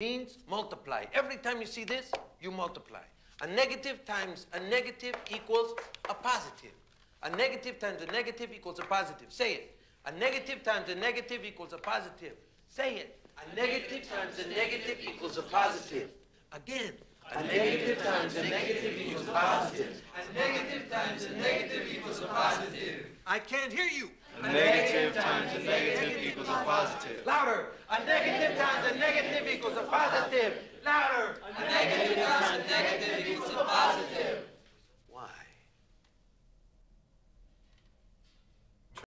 means multiply. Every time you see this, you multiply. A negative times a negative equals a positive. A negative times a negative equals a positive. Say it. A negative times a negative equals a positive. Say it. A negative times a negative equals a positive. Again. A negative times a negative equals a positive. A negative times a negative equals a positive. I can't hear you. A negative times a negative equals a positive. Louder. A negative times negative equals a positive. Louder. A negative times a negative equals